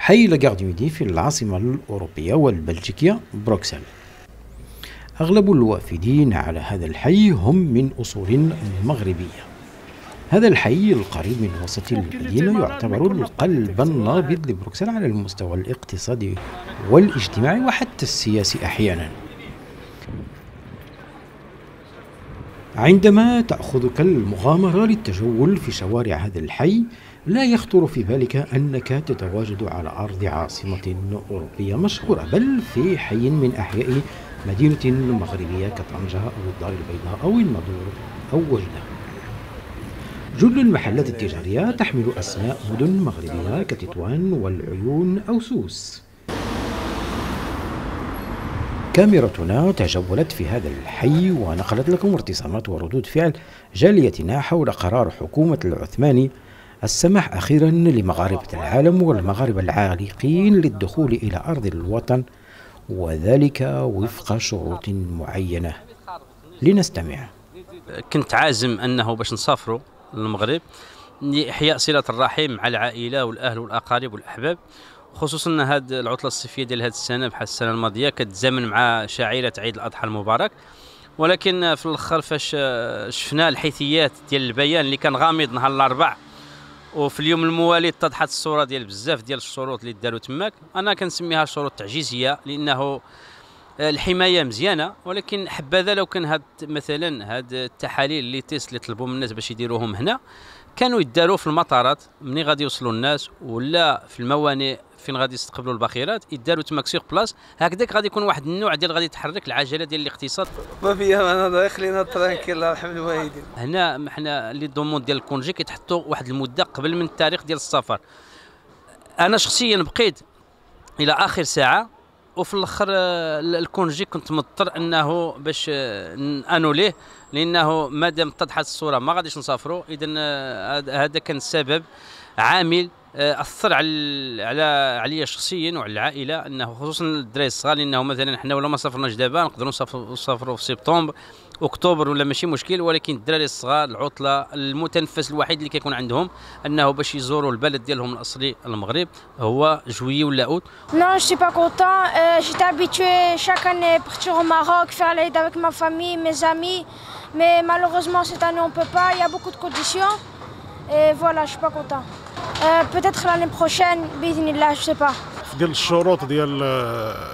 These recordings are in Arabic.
حي لاغارديودي في العاصمة الأوروبية والبلجيكية بروكسل. أغلب الوافدين على هذا الحي هم من أصول مغربية. هذا الحي القريب من وسط المدينة يعتبر القلب النابض لبروكسل على المستوى الاقتصادي والاجتماعي وحتى السياسي أحيانا. عندما تأخذك المغامرة للتجول في شوارع هذا الحي لا يخطر في بالك أنك تتواجد على أرض عاصمة أوروبية مشهورة بل في حي من أحياء مدينة مغربية كطنجة أو الدار البيضاء أو النضور أو وجدة. جل المحلات التجارية تحمل أسماء مدن مغربية كتطوان والعيون أو سوس. كاميرتنا تجولت في هذا الحي ونقلت لكم ارتسامات وردود فعل جاليتنا حول قرار حكومة العثماني السماح أخيرا لمغاربة العالم والمغاربة العالقين للدخول إلى أرض الوطن وذلك وفق شروط معينة. لنستمع. كنت عازم أنه باش نسافروا للمغرب لإحياء صلة الرحم مع العائلة والأهل والأقارب والأحباب خصوصا هذه العطلة الصيفية ديال هذه السنة بحال السنة الماضية كتزامن مع شعيرة عيد الأضحى المبارك. ولكن في الأخر فاش شفنا الحيثيات ديال البيان اللي كان غامض نهار الأربع وفي اليوم الموالي اتضحت الصورة ديال بزاف ديال الشروط اللي داروا تماك. أنا كنسميها شروط تعجيزية لأنه الحماية مزيانة ولكن حبذا لو كان هاد مثلا هاد التحاليل ال les tests اللي طلبوا من الناس باش يديروهم هنا كانوا يداروا في المطارات ملي غادي يوصلوا الناس ولا في الموانئ فين غادي يستقبلوا الباخرات يداروا تماك sur place هكذاك غادي يكون واحد النوع ديال غادي يتحرك العجلة ديال الاقتصاد. ما فيها انا خلينا tranquille الله يرحم الوالدين. هنا حنا les demandes ديال ال congé كيتحطوا واحد المدة قبل من التاريخ ديال السفر. أنا شخصيا بقيت إلى آخر ساعة وفي الأخر آه، ال congé كنت مضطر إنه باش آه، annuler لأنه مادام اتضحت الصورة ما غاديش نسافروا. اذا آه، هذا كان السبب عامل أثر على على عليا شخصيا وعلى العائلة أنه خصوصا الدراري الصغار لأنه مثلا حنا ولا ما سافرناش دابا نقدروا نسافروا في سبتمبر أكتوبر ولا ماشي مشكل ولكن الدراري الصغار العطلة المتنفس الوحيد اللي كيكون عندهم أنه باش يزوروا البلد ديالهم الأصلي المغرب هو جويي ولا أوت suis pas content. Euh, J'étais habitué chaque année partir au Maroc, faire l'aide avec ma famille, mes amis. Mais malheureusement, cette année, on peut pas. Il y a beaucoup de conditions. Et voilà, je suis pas content. Peut-être l'année prochaine, bismillah, je sais pas. ديال الشروط ديال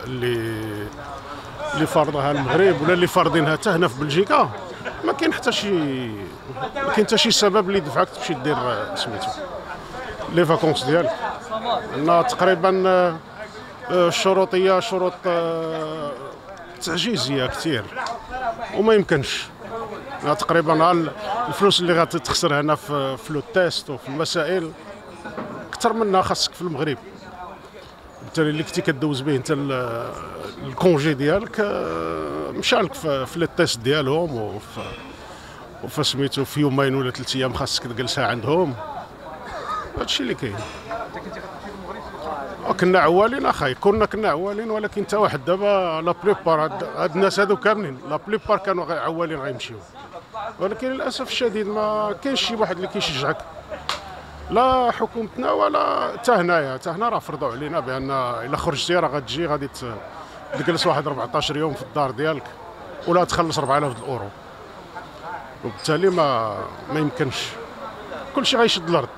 اللي اللي فرضها المغرب ولا اللي فارضينها حتى هنا في بلجيكا ما كاين حتى شي ما كاين حتى شي سبب اللي دفعك تمشي دير سميتو les vacances ديالك ان تقريبا الشروط هي شروط تعجيزيه كثير وما يمكنش تقريبا الفلوس اللي غتخسر هنا في le test وفي المسائل أكثر منها خاصك في المغرب. بالتالي اللي كنتي كدوز به أنت ال congé ديالك آه، مشى لك في les tests ديالهم وفي سميتو في يومين ولا ثلاث أيام خاصك تجلسها عندهم. هادشي اللي كاين. كنا عوالين أخاي كنا كنا عوالين ولكن انت واحد دابا la plupart هاد الناس هادو كاملين la plupart كانوا عوالين غيمشيو. ولكن للأسف الشديد ما كاينش شي واحد اللي كيشجعك. لا حكومتنا ولا حتى هنايا. حتى هنا راه فرضوا علينا بأن إلا خرجتي راه غتجي غادي تجلس واحد 14 يوم في الدار ديالك ولا تخلص 4000 الأورو. وبالتالي ما ما يمكنش. كلشي غيشد الأرض.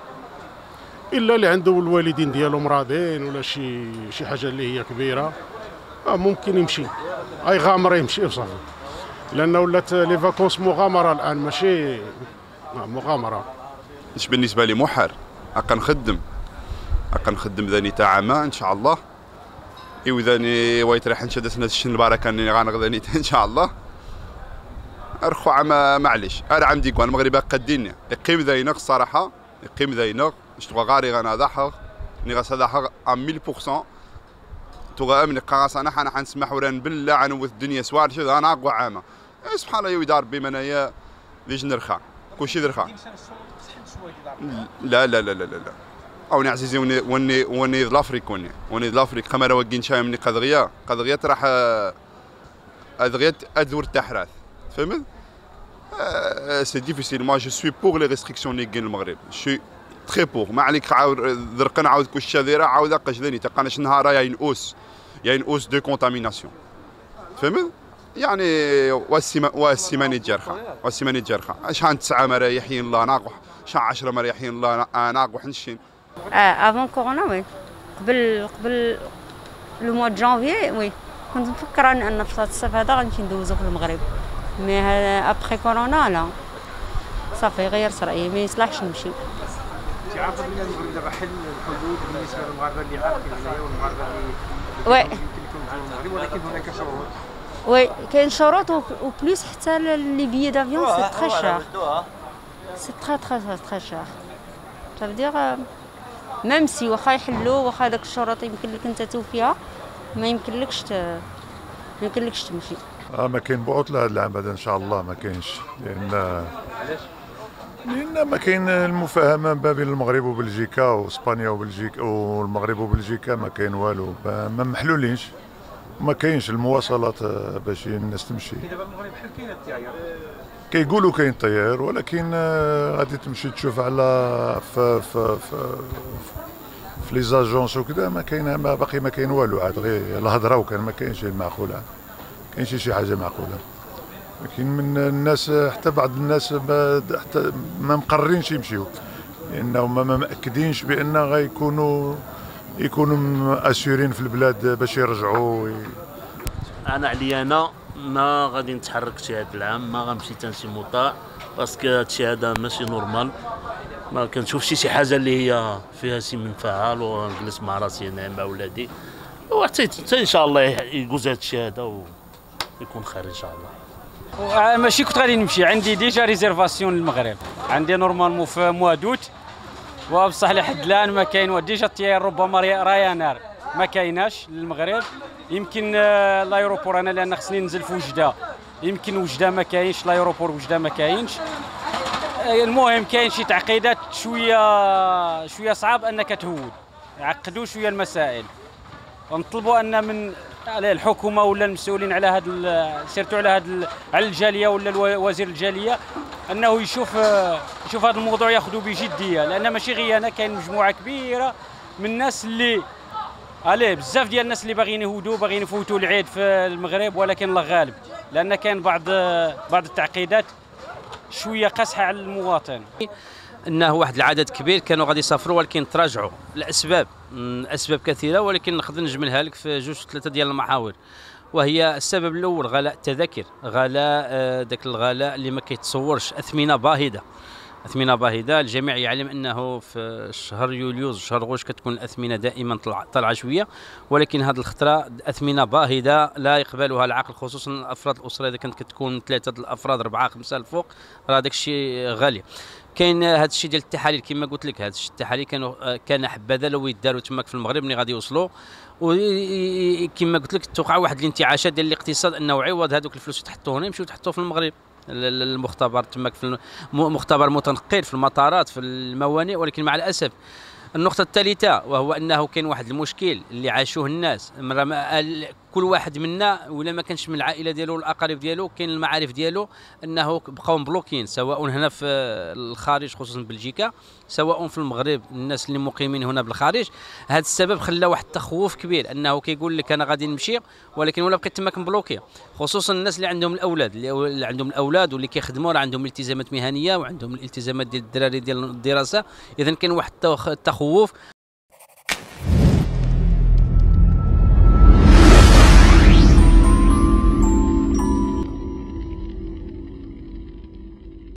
إلا اللي عنده الوالدين ديالو مرادين ولا شي شي حاجة اللي هي كبيرة آه ممكن يمشي. غامر يمشي وصافي لأن ولات لي فاكونس مغامرة الآن ماشي آه، مغامرة. اش بالنسبة لي محر؟ هاكا نخدم. هاكا نخدم ذاني تاع عام إن شاء الله. ايوا ذاني وايت راح نشد ناس الشن البركة إني غنغداني إن شاء الله. أرخو عام معليش. أنا عم ديكو المغرب قديني يقيم ذاينق الصراحه يقيم ذاينق تبغى غاري غانا ضحك ني غاس ضحك أم 1000% تبغى أمن قاص انا حنا حنسمح وران بالله عن الدنيا سوار. شو أنا أقوى عامه سبحان الله يدار بي منايا. ليش نرخى كلشي درخا. لا لا لا لا لا أوني عزيزي وني وني وني لافريك وني وني لافريك. خمرة وكين شاي مني قضغيا قضغيا راح ادغيا أدور تحراث فهمت سي ديفيسيل ما جو سوي بور لي ريستريكسيون اللي كاين المغرب. شي تخي بوغ ما عليك عاود درقا عاود كل الشذيره عاود ذني. تقانش نهار يا أوس يا أوس دو كونتاميناسيون. فهمت يعني والسيما والسيماني جرخه والسيماني جرخه شحال تسعة مريحين الله ناقح شحال 10 مريحين الله ناقح نشين. آه افون كورونا وي قبل قبل لو موا جانفي وي كنت مفكره أن في الصيف هذا غنمشي ندوزو في المغرب. مي ابخي كورونا لا. صافي غيرت رأيي. ما يصلحش نمشي. انت عارفه بلي المغرب دابا حل الحدود بالنسبة للمغاربه اللي عارفين هنايا والمغاربه اللي oui يمكن لكم تجوا المغرب ولكن هناك شروط. oui كاين شروط و plus حتى les billets d'avion c'est très cher c'est très très très cher veut dire même si واخا يحلوا واخا داك الشروط يمكن لك انت توفيها ما يمكن لكش ت... ما يمكن لكش تمشي. آه ما كاين بعطله هذا العام هذا إن شاء الله ما كاينش. لأن علاش؟ لأن ما كاين المفاهمة ما بين المغرب وبلجيكا وإسبانيا وبلجيكا والمغرب وبلجيكا ما كاين والو. ما محلولينش. ما كاينش المواصلات آه، باش الناس تمشي. دابا المغرب بحال كاين الطيار كيقولوا كاين طيار ولكن آه، غادي تمشي تشوف على ف ف ف في لي زاجونس وكذا ما كاين ما باقي ما كاين والو عاد غير الهضرة وكان ما كاينش المعقوله كاين شي شي حاجة معقولة. لكن من الناس حتى بعض الناس ما حتى ما مقررينش يمشيو لأنهم ما مأكدينش بأن غيكونوا يكونوا اسيرين في البلاد باش يرجعوا أنا عليا أنا ما غادي نتحرك شي هذا العام ما غنمشي حتى شي مطاع parce que هادشي هذا ماشي normal. ما كنشوفش شي حاجة اللي هي فيها شي منفعه ونجلس مع راسي هنا مع ولادي. وحتى إن شاء الله يجوز هادشي هذا ويكون خير إن شاء الله. ماشي كنت غادي نمشي. عندي déjà réservation للمغرب. عندي normalement في mois d'août وبصح لحد الان ما كاين déjà الطيار ربما رايانير ما كايناش للمغرب. يمكن آه، l'aéroport أنا لأن خصني ننزل في وجدة. يمكن وجدة ما كاينش l'aéroport وجدة ما كاينش. آه، المهم كاين شي تعقيدات شوية شوية صعب أنك تهود. يعقدوا شوية المسائل. ونطلبوا أن من على الحكومة ولا المسؤولين على هذا سيرتو على هذا على الجالية ولا وزير الجالية أنه يشوف يشوف هذا الموضوع ياخذه بجدية. لأن ماشي غير أنا كاين مجموعة كبيرة من الناس اللي عليه بزاف ديال الناس اللي باغيين يهودوا باغيين يفوتوا العيد في المغرب ولكن الله غالب. لأن كاين بعض بعض التعقيدات شوية قاسحه على المواطن. انه واحد العدد كبير كانوا غادي يسافروا ولكن تراجعوا لأسباب أسباب كثيرة ولكن نقدر نجملها لك في جوج ثلاثة ديال المحاور. وهي السبب الأول غلاء التذاكر غلاء آه، ذاك الغلاء اللي ما كيتصورش أثمنة باهظة. أثمنة باهظة الجميع يعلم أنه في شهر يوليوز شهر غوش كتكون الأثمنة دائما طالعة شوية. ولكن هذه الخطرة أثمنة باهظة لا يقبلها العقل خصوصا افراد الأسرة إذا كانت كتكون ثلاثة الأفراد أربعة خمسة الفوق راه داك الشيء غالي. كاين هذا الشيء ديال التحاليل كما قلت لك هذا التحاليل كانوا كان حبذا لو يداروا تماك في المغرب ملي غادي يوصلوا. وكما قلت لك توقع واحد الانتعاشات ديال الاقتصاد أنه عوض هذوك الفلوس يتحطوا هنا يمشيو يتحطوا في المغرب. المختبر تماك في مختبر متنقل في المطارات في الموانئ ولكن مع الأسف النقطة الثالثة وهو أنه كاين واحد المشكل اللي عاشوه الناس كل واحد منا ولا ما كانش من العائلة ديالو الأقارب ديالو كاين المعارف ديالو أنه بقاو مبلوكين سواء هنا في الخارج خصوصا بلجيكا سواء في المغرب الناس اللي مقيمين هنا بالخارج. هذا السبب خلى واحد التخوف كبير أنه كيقول لك أنا غادي نمشي ولكن ولا بقيت تماك مبلوكي. خصوصا الناس اللي عندهم الأولاد اللي عندهم الأولاد واللي كيخدموا راه عندهم التزامات مهنية وعندهم الالتزامات ديال الدراري ديال الدراسة. اذا كان واحد التخوف.